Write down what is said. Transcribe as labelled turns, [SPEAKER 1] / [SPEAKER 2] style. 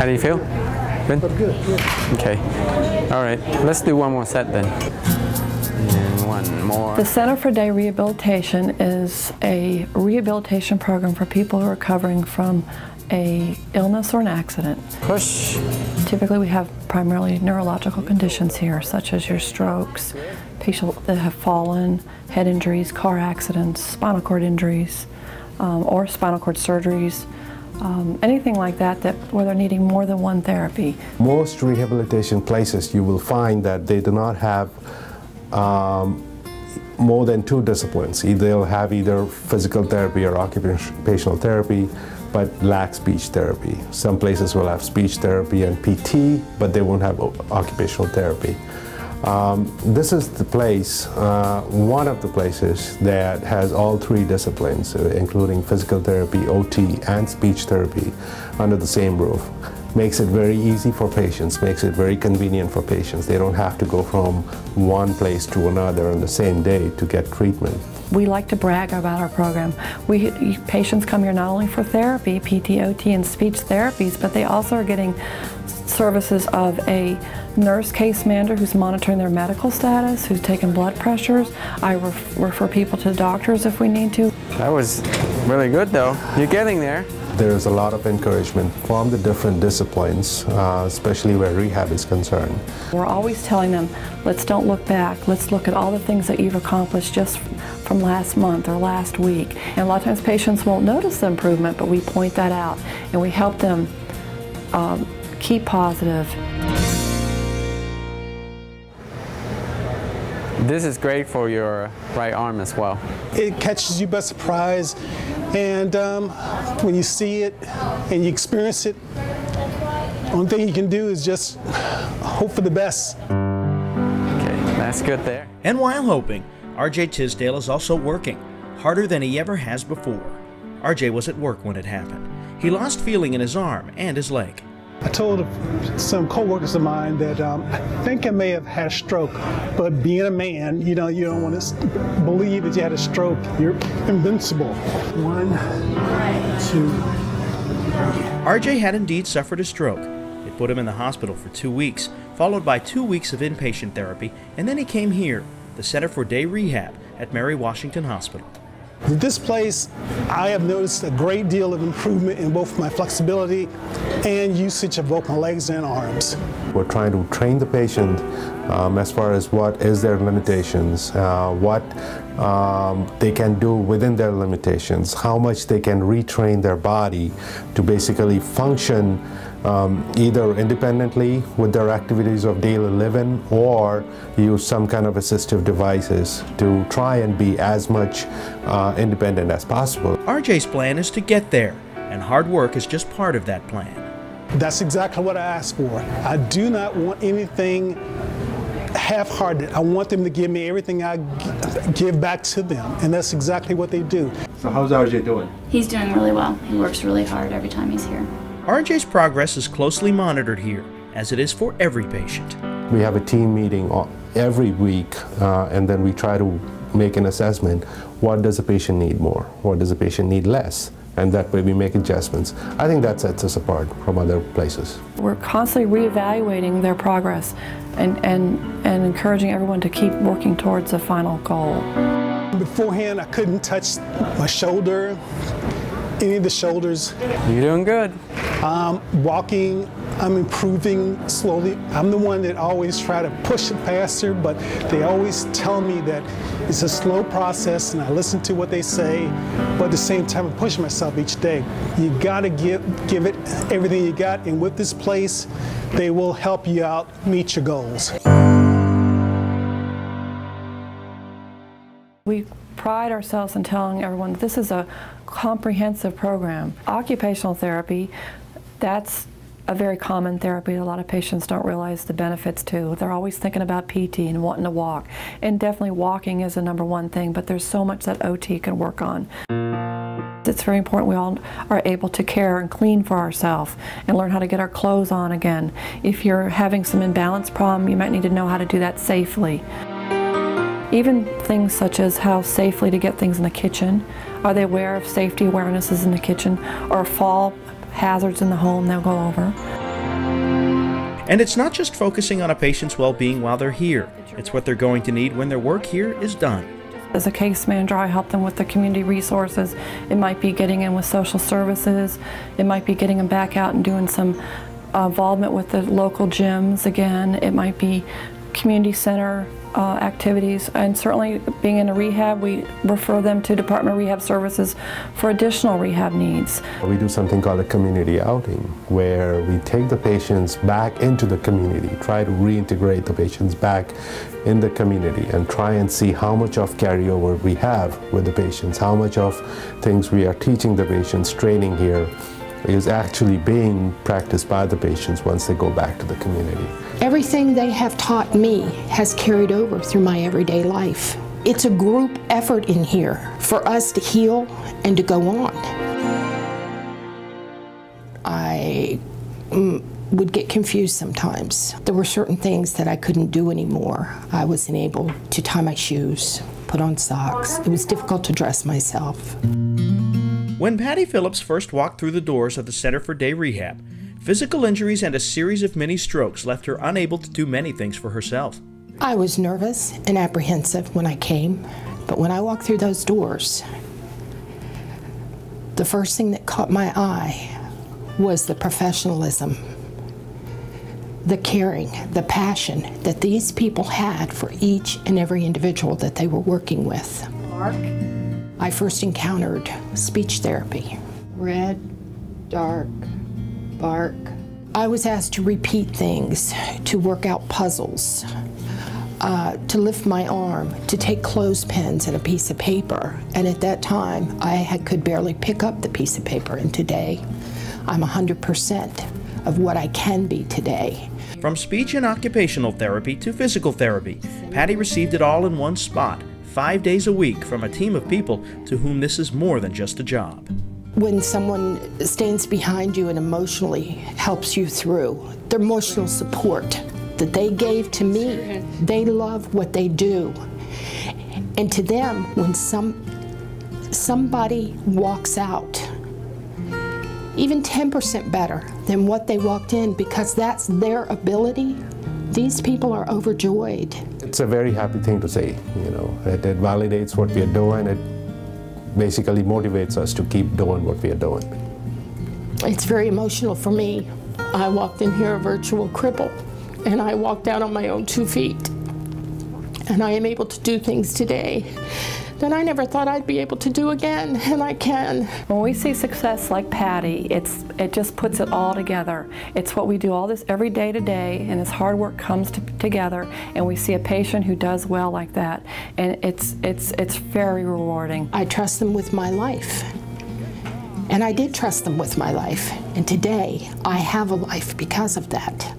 [SPEAKER 1] How do you feel? Good?
[SPEAKER 2] Good, good.
[SPEAKER 1] Okay. All right. Let's do one more set then. And one more.
[SPEAKER 3] The Center for Day Rehabilitation is a rehabilitation program for people who are recovering from a illness or an accident.
[SPEAKER 1] Push.
[SPEAKER 3] Typically we have primarily neurological conditions here, such as your strokes, people that have fallen, head injuries, car accidents, spinal cord injuries, um, or spinal cord surgeries, um, anything like that, that where they're needing more than one therapy.
[SPEAKER 2] Most rehabilitation places you will find that they do not have um, more than two disciplines. They'll have either physical therapy or occupational therapy, but lack speech therapy. Some places will have speech therapy and PT, but they won't have occupational therapy. Um, this is the place, uh, one of the places that has all three disciplines, uh, including physical therapy, OT, and speech therapy under the same roof. Makes it very easy for patients, makes it very convenient for patients. They don't have to go from one place to another on the same day to get treatment.
[SPEAKER 3] We like to brag about our program. We patients come here not only for therapy, PT, OT, and speech therapies, but they also are getting services of a nurse case manager who's monitoring their medical status, who's taking blood pressures. I ref refer people to doctors if we need to.
[SPEAKER 1] That was really good though. You're getting there.
[SPEAKER 2] There's a lot of encouragement from the different disciplines, uh, especially where rehab is concerned.
[SPEAKER 3] We're always telling them, let's don't look back. Let's look at all the things that you've accomplished just from last month or last week. And a lot of times patients won't notice the improvement, but we point that out and we help them um, keep positive.
[SPEAKER 1] This is great for your right arm as well.
[SPEAKER 4] It catches you by surprise, and um, when you see it and you experience it, one thing you can do is just hope for the best.
[SPEAKER 1] Okay, that's good there.
[SPEAKER 5] And while hoping, RJ Tisdale is also working harder than he ever has before. RJ was at work when it happened. He lost feeling in his arm and his leg.
[SPEAKER 4] I told some coworkers of mine that um, I think I may have had a stroke, but being a man, you know, you don't want to believe that you had a stroke. You're invincible. One, two,
[SPEAKER 5] RJ had indeed suffered a stroke. It put him in the hospital for two weeks, followed by two weeks of inpatient therapy, and then he came here, the Center for Day Rehab at Mary Washington Hospital.
[SPEAKER 4] This place, I have noticed a great deal of improvement in both my flexibility and usage of both my legs and arms.
[SPEAKER 2] We're trying to train the patient um, as far as what is their limitations, uh, what um, they can do within their limitations, how much they can retrain their body to basically function um, either independently with their activities of daily living or use some kind of assistive devices to try and be as much uh, independent as possible.
[SPEAKER 5] RJ's plan is to get there, and hard work is just part of that plan.
[SPEAKER 4] That's exactly what I asked for. I do not want anything half-hearted. I want them to give me everything I give back to them, and that's exactly what they do.
[SPEAKER 2] So how's RJ doing?
[SPEAKER 6] He's doing really well. He works really hard every time he's here.
[SPEAKER 5] RJ's progress is closely monitored here, as it is for every patient.
[SPEAKER 2] We have a team meeting every week, uh, and then we try to make an assessment. What does a patient need more? What does a patient need less? And that way we make adjustments. I think that sets us apart from other places.
[SPEAKER 3] We're constantly reevaluating their progress and, and, and encouraging everyone to keep working towards a final goal.
[SPEAKER 4] Beforehand, I couldn't touch my shoulder, any of the shoulders.
[SPEAKER 1] You're doing good.
[SPEAKER 4] Um, walking, I'm improving slowly. I'm the one that always try to push it faster, but they always tell me that it's a slow process and I listen to what they say, but at the same time I push myself each day. You gotta give, give it everything you got, and with this place, they will help you out meet your goals.
[SPEAKER 3] We pride ourselves in telling everyone this is a comprehensive program. Occupational therapy, that's a very common therapy a lot of patients don't realize the benefits to. They're always thinking about PT and wanting to walk. And definitely walking is the number one thing, but there's so much that OT can work on. It's very important we all are able to care and clean for ourselves and learn how to get our clothes on again. If you're having some imbalance problem, you might need to know how to do that safely. Even things such as how safely to get things in the kitchen. Are they aware of safety awarenesses in the kitchen or fall hazards in the home they'll go over?
[SPEAKER 5] And it's not just focusing on a patient's well being while they're here, it's what they're going to need when their work here is done.
[SPEAKER 3] As a case manager, I help them with the community resources. It might be getting in with social services, it might be getting them back out and doing some involvement with the local gyms again, it might be community center uh, activities, and certainly being in a rehab, we refer them to Department of Rehab Services for additional rehab needs.
[SPEAKER 2] We do something called a community outing, where we take the patients back into the community, try to reintegrate the patients back in the community, and try and see how much of carryover we have with the patients, how much of things we are teaching the patients, training here, is actually being practiced by the patients once they go back to the community.
[SPEAKER 7] Everything they have taught me has carried over through my everyday life. It's a group effort in here for us to heal and to go on. I mm, would get confused sometimes. There were certain things that I couldn't do anymore. I wasn't able to tie my shoes, put on socks. It was difficult to dress myself.
[SPEAKER 5] When Patty Phillips first walked through the doors of the Center for Day Rehab, physical injuries and a series of mini strokes left her unable to do many things for herself.
[SPEAKER 7] I was nervous and apprehensive when I came, but when I walked through those doors, the first thing that caught my eye was the professionalism, the caring, the passion that these people had for each and every individual that they were working with. Mark. I first encountered speech therapy.
[SPEAKER 8] Red, dark, bark.
[SPEAKER 7] I was asked to repeat things, to work out puzzles, uh, to lift my arm, to take clothespins and a piece of paper. And at that time, I had, could barely pick up the piece of paper. And today, I'm 100% of what I can be today.
[SPEAKER 5] From speech and occupational therapy to physical therapy, Patty received it all in one spot five days a week from a team of people to whom this is more than just a job.
[SPEAKER 7] When someone stands behind you and emotionally helps you through, their emotional support that they gave to me, they love what they do. And to them, when some somebody walks out, even 10% better than what they walked in because that's their ability, these people are overjoyed.
[SPEAKER 2] It's a very happy thing to say, you know. It, it validates what we are doing. It basically motivates us to keep doing what we are doing.
[SPEAKER 7] It's very emotional for me. I walked in here a virtual cripple, and I walked out on my own two feet. And I am able to do things today that I never thought I'd be able to do again, and I can.
[SPEAKER 3] When we see success like Patty, it's it just puts it all together. It's what we do all this every day to day, and this hard work comes to, together, and we see a patient who does well like that, and it's it's it's very rewarding.
[SPEAKER 7] I trust them with my life. And I did trust them with my life. And today, I have a life because of that.